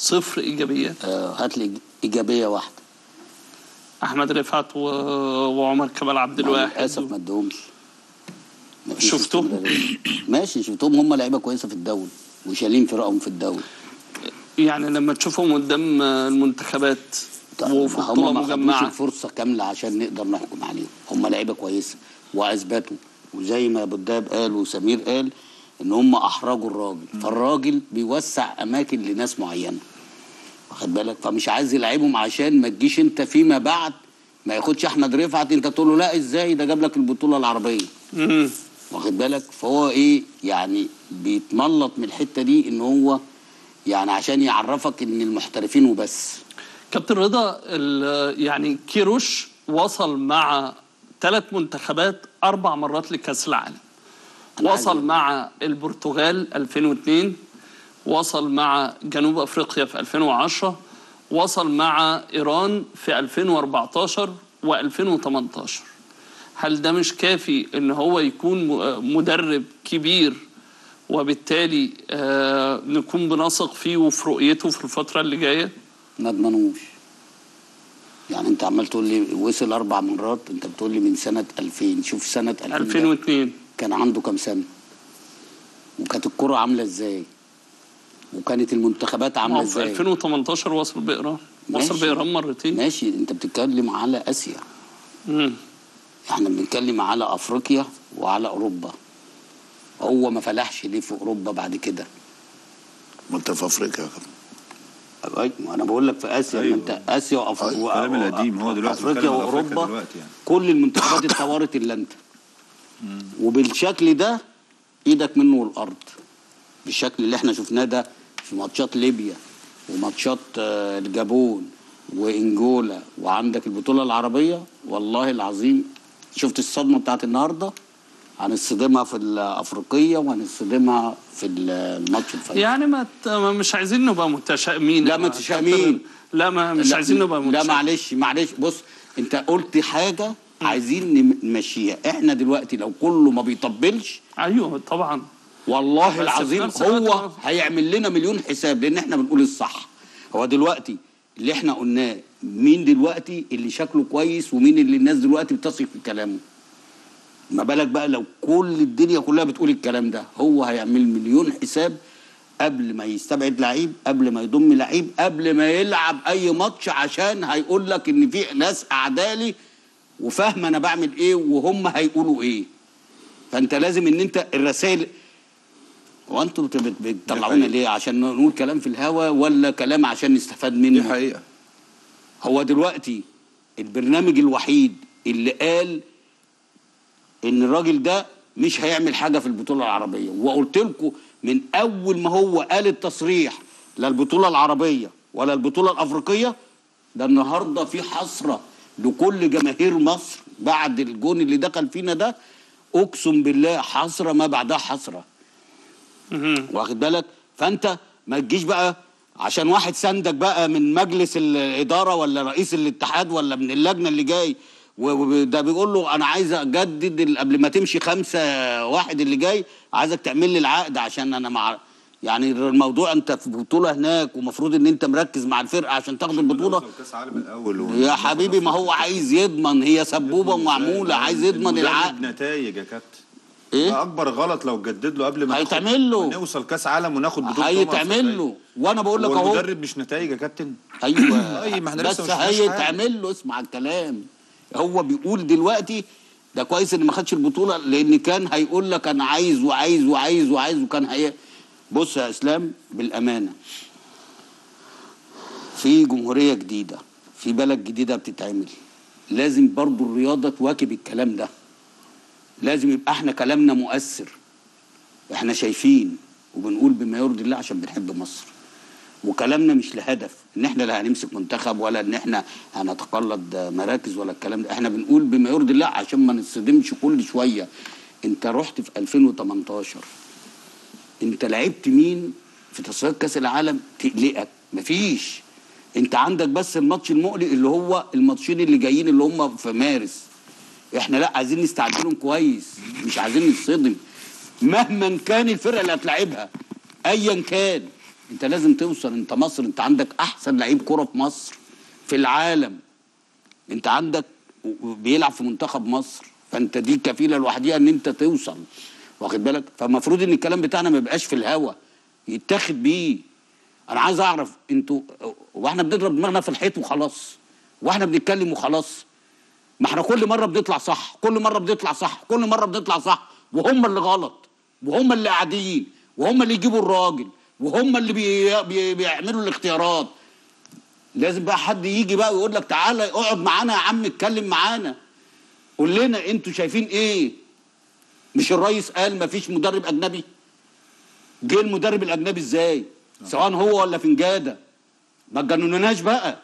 صفر ايجابيات آه هات لي إيجابية واحدة. أحمد رفعت و... وعمر كمال عبد الواحد. للأسف ما ادهمش شفتهم؟ ماشي شفتهم. هم لعيبة كويسة في الدوري وشايلين فرقهم في الدوري. يعني لما تشوفهم قدام المنتخبات وفي هم ما خدوش الفرصة كاملة عشان نقدر نحكم عليهم. هم لعيبة كويسة وأثبتوا. وزي ما أبو الدهب قال وسمير قال إن هم احرجوا الراجل. فالراجل بيوسع أماكن لناس معينة. واخد بالك؟ فمش عايز يلعبهم عشان ما تجيش انت فيما بعد ما ياخدش أحمد رفعت. انت تقول له لا إزاي؟ ده جاب لك البطولة العربية. واخد بالك؟ فهو إيه؟ يعني بيتملط من الحتة دي إن هو يعني عشان يعرفك إن المحترفين وبس. كابتن رضا يعني كيروش وصل مع ثلاث منتخبات أربع مرات لكأس العالم. وصل مع البرتغال 2002 وصل مع جنوب أفريقيا في 2010 وصل مع إيران في 2014 و2018 هل ده مش كافي إن هو يكون مدرب كبير وبالتالي آه نكون بنثق فيه وفي رؤيته في الفترة اللي جاية؟ ما أضمنوش. يعني أنت عمال تقول لي وصل أربع مرات أنت بتقول لي من سنة 2000 شوف سنة 2000 ده 2002 كان عنده كام سنة؟ وكانت الكرة عاملة إزاي؟ وكانت المنتخبات عاملة هو في إزاي 2018 وصل بإيران وصل. بإيران مرتين ماشي أنت بتتكلم على آسيا مم. إحنا بنتكلم على أفريقيا وعلى أوروبا هو ما فلحش ليه في أوروبا بعد كده ما انت في أفريقيا يا كابتن أي- ما أنا بقول لك في آسيا أيوة. أيوة. أنت آسيا وافريقيا أيوة. الكلام القديم هو دلوقتي أفريقيا وأوروبا دلوقتي يعني. كل المنتخبات اتطورت إلا أنت وبالشكل ده إيدك منه الأرض بالشكل اللي إحنا شفناه ده في ماتشات ليبيا وماتشات آه، الجابون وانجولا وعندك البطولة العربية والله العظيم شفت الصدمة بتاعت النهارده. هنصدمها في الأفريقية وهنصدمها في الماتش ال final. يعني ما مش عايزين نبقى متشائمين. لا، متشائمين. لا ما مش لا- عايزين نبقى لا متشائمين. معلش معلش بص انت قلت حاجة عايزين نم- نمشيها. إحنا دلوقتي لو كله ما بيطبلش أيوه طبعا. والله العظيم هو- هيعمل لنا مليون حساب لأن إحنا بنقول الصح. هو دلوقتي اللي إحنا قلناه مين دلوقتي اللي شكله كويس ومين اللي الناس دلوقتي بتثق في كلامه؟ ما بالك بقى لو كل الدنيا كلها بتقول الكلام ده؟ هو هيعمل مليون حساب قبل ما يستبعد لعيب قبل ما يضم لعيب قبل ما يلعب أي ماتش عشان هيقول لك إن في ناس أعدالي وفاهمه أنا بعمل إيه وهم هيقولوا إيه. فأنت لازم إن أنت الرسائل هو أنتوا بت- بت- بتطلعونا. ليه؟ عشان نقول كلام في الهوا ولا كلام عشان نستفاد دي منه حقيقة. هو دلوقتي البرنامج الوحيد اللي قال إن الراجل ده مش هيعمل حاجة في البطولة العربية. وقلت لكم من أول ما هو قال التصريح لا البطولة العربية ولا البطولة الأفريقية ده النهارده في حسرة لكل جماهير مصر بعد الجون اللي دخل فينا ده. أقسم بالله حسرة ما بعدها حسرة. واخد بالك؟ فانت ما تجيش بقى عشان واحد سندك بقى من مجلس الإدارة ولا رئيس الاتحاد ولا من اللجنة اللي جاي وده بيقول له أنا عايز أجدد قبل ما تمشي خمسة واحد اللي جاي عايزك تعمل لي العقد عشان أنا مع يعني الموضوع أنت في بطولة هناك ومفروض إن أنت مركز مع الفرقة عشان تاخد البطولة. يا حبيبي ما هو عايز يضمن هي سبوبة معمولة عايز يضمن العقد. نتائج يا كابتن. إيه؟ ده أكبر غلط لو جدد له قبل ما هيتعمل له. نوصل كأس عالم وناخد بطولة هيتعمل. له. وأنا بقول لك هو أهو. المدرب مش نتائج يا كابتن. أيوه. أي، ما إحنا بس لسه شفناش هيتعمل له. اسمع الكلام. هو بيقول دلوقتي ده كويس إن ما خدش البطولة لأن كان هيقول لك أنا عايز وعايز وعايز وعايز وكان هي. بص يا إسلام بالأمانة. في جمهورية جديدة في بلد جديدة بتتعمل. لازم برضو الرياضة تواكب الكلام ده. لازم يبقى إحنا كلامنا مؤثر. إحنا شايفين وبنقول بما يرضي الله عشان بنحب مصر. وكلامنا مش لهدف ان إحنا لا هنمسك منتخب ولا ان إحنا هنتقلد مراكز ولا الكلام ده. إحنا بنقول بما يرضي الله عشان ما نتصدمش كل شوية. انت رحت في 2018 انت لعبت مين في تصفيات كأس العالم؟ تقلقك. مفيش. انت عندك بس الماتش المقلق اللي هو الماتشين اللي جايين اللي هم في مارس. إحنا لا عايزين نستعد لهم كويس مش عايزين نتصدم. مهما كان الفرقة اللي هتلاعبها ايا كان أنت لازم توصل أنت مصر أنت عندك أحسن لعيب كرة في مصر في العالم. أنت عندك بيلعب في منتخب مصر. فأنت دي كفيلة لوحديها إن أنت توصل. واخد بالك؟ فالمفروض إن الكلام بتاعنا ما يبقاش في الهوا يتاخد بيه. أنا عايز أعرف أنتوا وإحنا بنضرب دماغنا في الحيط وخلاص وإحنا بنتكلم وخلاص. ما إحنا كل مرة بنطلع صح كل مرة بنطلع صح كل مرة بنطلع صح وهم اللي غلط وهم اللي قاعدين وهم اللي يجيبوا الراجل وهم اللي بي بي بيعملوا الاختيارات. لازم بقى حد يجي بقى ويقول لك تعالى اقعد معانا يا عم اتكلم معانا. قول لنا أنتوا شايفين إيه؟ مش الرئيس قال مفيش مدرب أجنبي؟ جه المدرب الأجنبي إزاي؟ سواء هو ولا فنجاده. ما تجننوناش بقى.